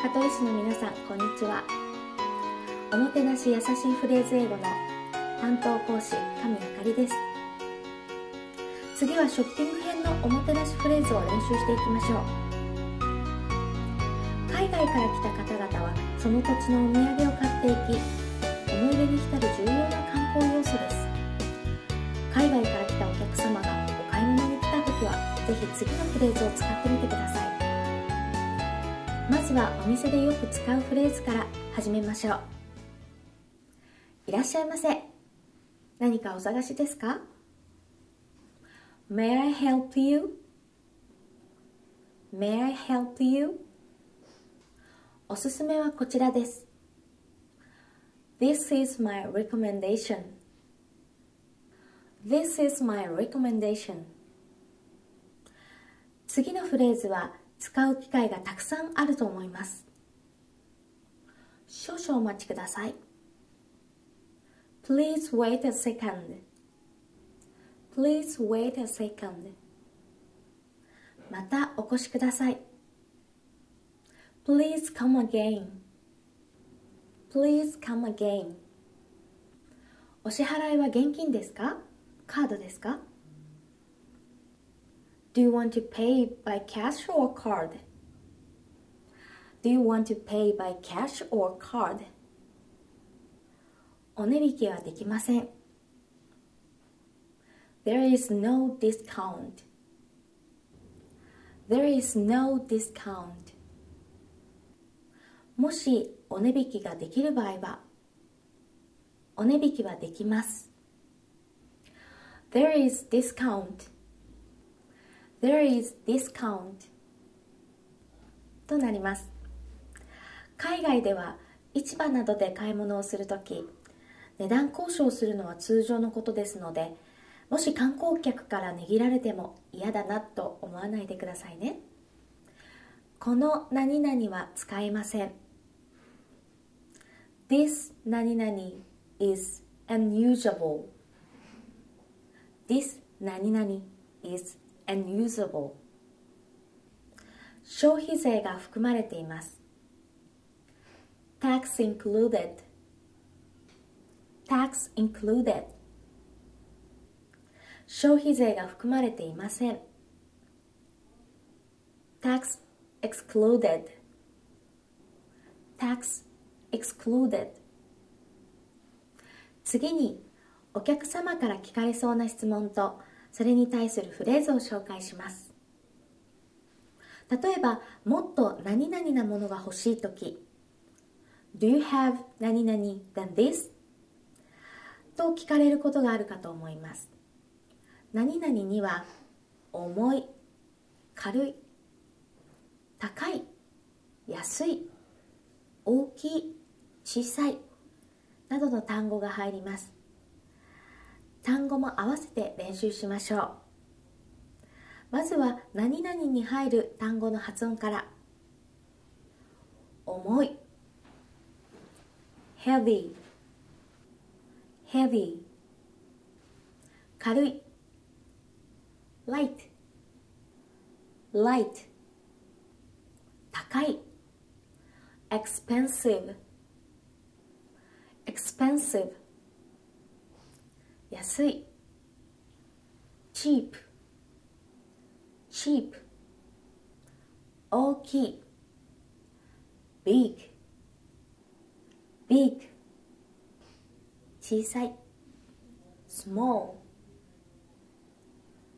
香取市の皆さんこんにちは。おもてなし優しいフレーズ英語の担当講師神あかりです。次はショッピング編のおもてなしフレーズを練習していきましょう。海外から来た方々はその土地のお土産を買っていき思い出に浸る重要な観光要素です。海外から来たお客様がお買い物に来た時はぜひ次のフレーズを使ってみてください。まずはお店でよく使うフレーズから始めましょういらっしゃいませ何かお探しですか May I help you? May I help you? おすすめはこちらです This is my recommendation This is my recommendation 次のフレーズは使う機会がたくさんあると思います少々お待ちください Please wait a second Please wait a second またお越しください Please come again Please come again お支払いは現金ですかカードですか Do you want to pay by cash or card? Do you want to pay by cash or card? お値引きはできません。There is no discount. There is no discount. もしお値引きができる場合は、お値引きはできます。There is discount. There is discount となります。海外では市場などで買い物をするとき値段交渉するのは通常のことですのでもし観光客から値切られても嫌だなと思わないでくださいね。この何々は使いません。This 何々 is unusual. This 何々 is and usable 消費税が含まれています tax included tax included 消費税が含まれていません tax excluded tax excluded 次にお客様から聞かれそうな質問とそれに対するフレーズを紹介します。例えばもっと何々なものが欲しいとき Do you have 何々 than this? と聞かれることがあるかと思います。何々には重い軽い高い安い大きい小さいなどの単語が入ります。単語も合わせて練習しましょうまずは何々に入る単語の発音から重い heavy heavy 軽い light light 高い expensive expensive 安い。cheap cheap 大きい。big big 小さい。small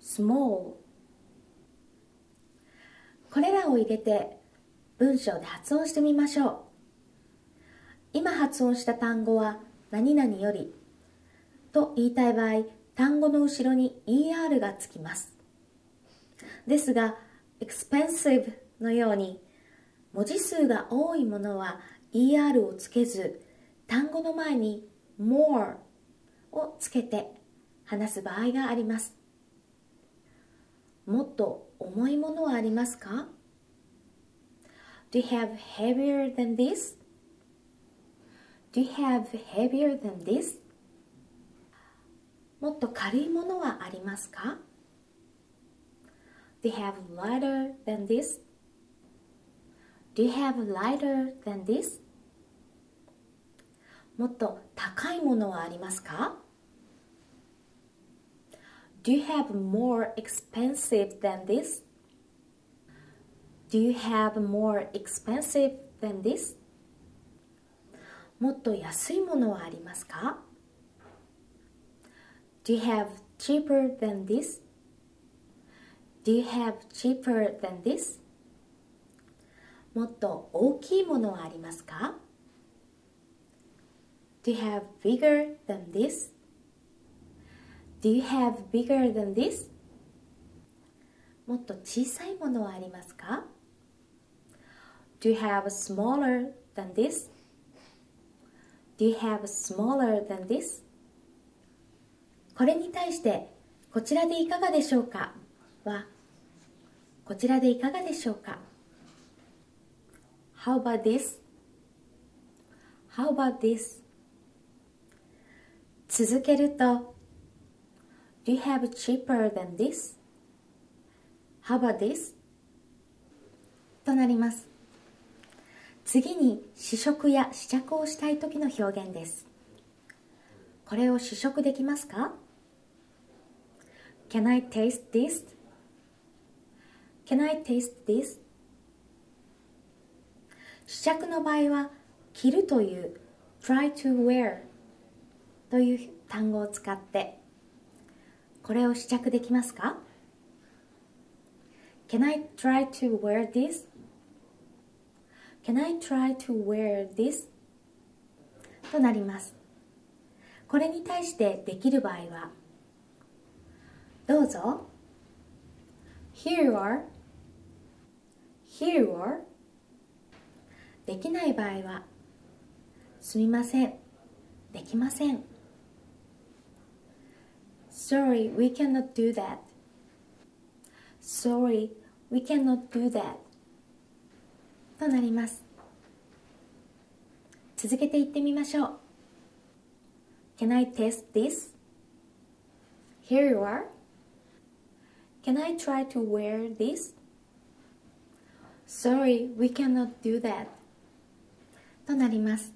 small これらを入れて文章で発音してみましょう。今発音した単語は何々よりと言いたい場合、単語の後ろに er がつきます。ですが、expensive のように文字数が多いものは er をつけず、単語の前に more をつけて話す場合があります。もっと重いものはありますか？Do you have heavier than this? Do you have heavier than this? もっと軽いものはありますか ?They have lighter than this? Do you have lighter than this? もっと高いものはありますか Do you have more expensive than this? Do you have more expensive than this? もっと安いものはありますか Do you have cheaper than this? Do you have cheaper than this? もっと大きいものはありますか Do you have bigger than this? Do you have bigger than this? もっと小さいものはありますか Do you have smaller than this? Do you have smaller than this? これに対してこちらでいかがでしょうか？はこちらでいかがでしょうか？How about this? How about this? 続けると Do you have cheaper than this? How about this? となります次に試食や試着をしたい時の表現ですこれを試食できますか？Can I taste this? Can I taste this? 試着の場合は着るという try to wear という単語を使ってこれを試着できますか Can I try to wear this? Can I try to wear this? となりますこれに対してできる場合はどうぞ Here you are Here you are できない場合はすみませんできません Sorry, we cannot do that Sorry, we cannot do that となります続けていってみましょう Can I test this? Here you are Can I try to wear this? Sorry, we cannot do that. となります。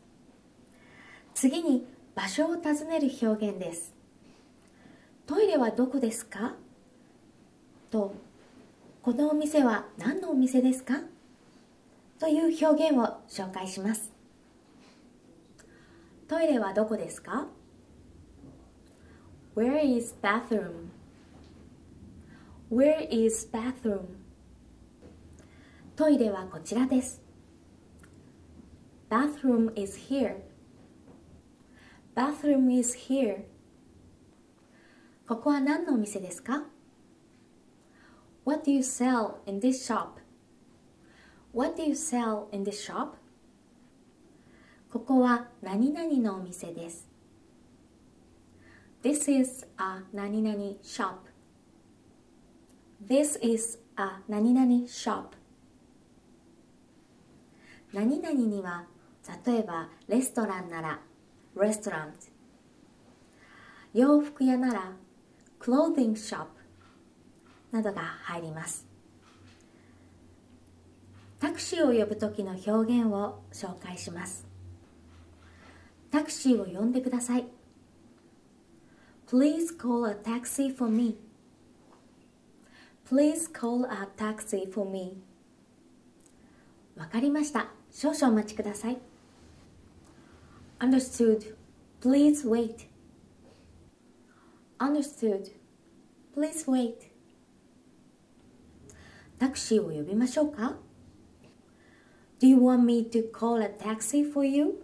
次に場所を尋ねる表現です。トイレはどこですか？とこのお店は何のお店ですか？という表現を紹介します。トイレはどこですか？Where is bathroom? Where is bathroom? トイレはこちらです Bathroom is here Bathroom is here ここは何のお店ですか What do you sell in this shop? What do you sell in this shop? ここは何々のお店です This is a 何々 shop This is a 何々 shop. 何々には例えばレストランなら restaurant. 洋服屋なら clothing shop などが入ります。タクシーを呼ぶ時の表現を紹介します。タクシーを呼んでください。Please call a taxi for me. Please call a taxi for me わかりました少々お待ちください Understood Please wait Understood Please wait タクシーを呼びましょうか Do you want me to call a taxi for you?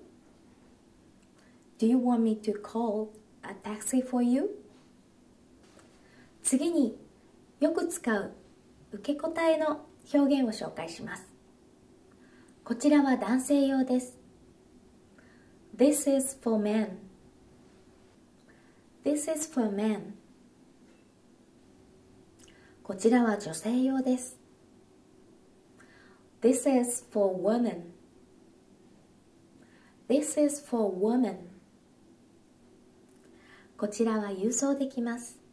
Do you want me to call a taxi for you? 次に よく使う受け答えの表現を紹介しますこちらは男性用です This is for men This is for men こちらは女性用です This is for women This is for women こちらは郵送できます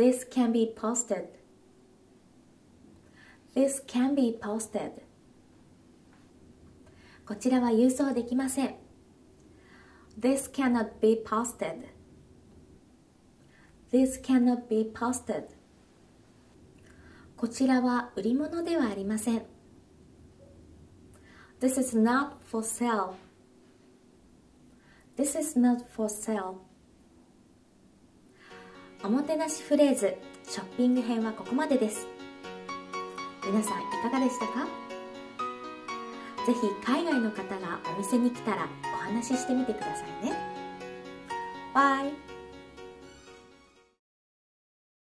This can be posted This can be posted こちらは郵送できません This cannot be posted This cannot be posted こちらは売り物ではありません This is not for sale This is not for sale おもてなしフレーズショッピング編はここまでです。皆さんいかがでしたか？ぜひ海外の方がお店に来たらお話ししてみてくださいね。バイ。